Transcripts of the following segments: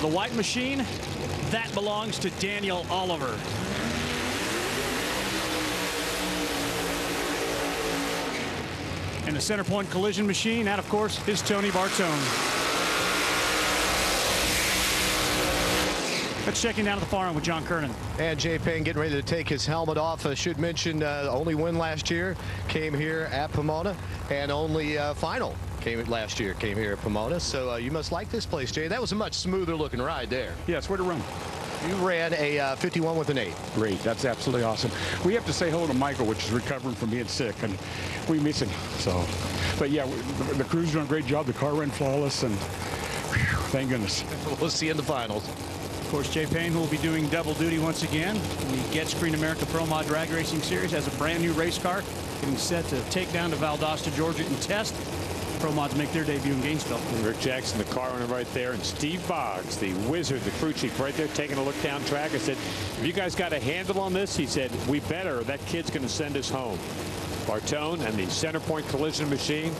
The white machine, that belongs to Daniel Oliver. And the center point collision machine, that of course is Tony Bartone. Let's check in down to the farm with John Kernan. And Jay Payne getting ready to take his helmet off. I should mention uh, only win last year came here at Pomona and only uh, final came last year came here at Pomona. So uh, you must like this place, Jay. That was a much smoother looking ride there. Yes, where to run? You ran a uh, 51 with an 8. Great. That's absolutely awesome. We have to say hello to Michael, which is recovering from being sick, and we miss him. So, but yeah, the, the crew's doing a great job. The car ran flawless, and whew, thank goodness. We'll see you in the finals. Of course, Jay Payne will be doing double duty once again. The Get Screen America Pro Mod Drag Racing Series has a brand new race car getting set to take down to Valdosta, Georgia and test. Pro Mods make their debut in Gainesville. Rick Jackson, the car owner right there, and Steve Boggs, the wizard, the crew chief right there taking a look down track. I said, if you guys got a handle on this, he said, we better. That kid's going to send us home. Bartone and the center point collision machine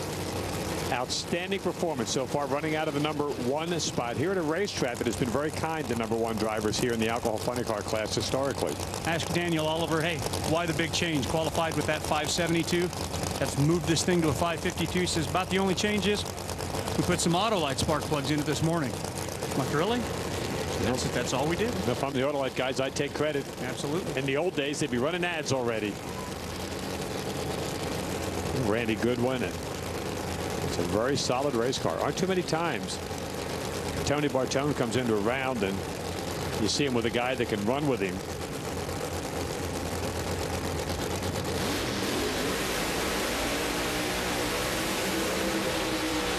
Outstanding performance so far, running out of the number one spot here at a racetrack that has been very kind to number one drivers here in the alcohol funny car class historically. Ask Daniel Oliver, hey, why the big change? Qualified with that 572. That's moved this thing to a 552. He says about the only change is we put some Autolite spark plugs in it this morning. I'm like, really? That's, that's all we did. If I'm the Autolite guys, I take credit. Absolutely. In the old days, they'd be running ads already. Randy Goodwin and it's a very solid race car. Aren't too many times Tony Bartone comes into a round and you see him with a guy that can run with him.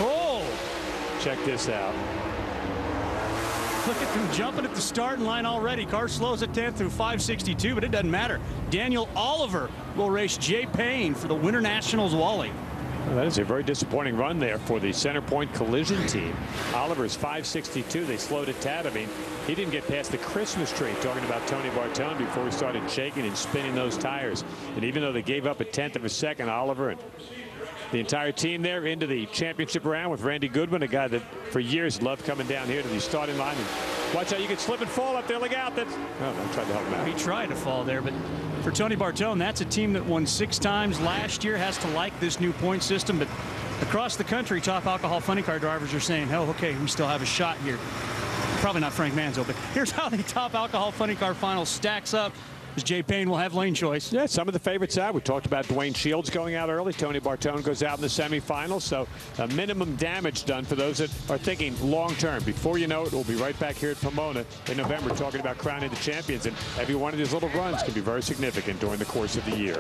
Oh! Check this out. Look at them jumping at the starting line already. Car slows at 10 through 562, but it doesn't matter. Daniel Oliver will race Jay Payne for the Winter Nationals Wally. Well, that is a very disappointing run there for the center point collision team. Oliver's 562. They slowed it tad. I mean, he didn't get past the Christmas tree talking about Tony Bartone before he started shaking and spinning those tires. And even though they gave up a tenth of a second, Oliver and the entire team there into the championship round with Randy Goodwin, a guy that for years loved coming down here to the starting line. And watch out, you can slip and fall up there. Look out. That's, oh, I tried to help him out. He tried to fall there, but for Tony Bartone, that's a team that won six times last year, has to like this new point system. But across the country, top alcohol funny car drivers are saying, oh, okay, we still have a shot here. Probably not Frank Manzo, but here's how the top alcohol funny car final stacks up Jay Payne will have lane choice. Yeah, some of the favorites out. We talked about Dwayne Shields going out early. Tony Bartone goes out in the semifinals. So a minimum damage done for those that are thinking long term. Before you know it, we'll be right back here at Pomona in November talking about crowning the champions. And every one of these little runs can be very significant during the course of the year.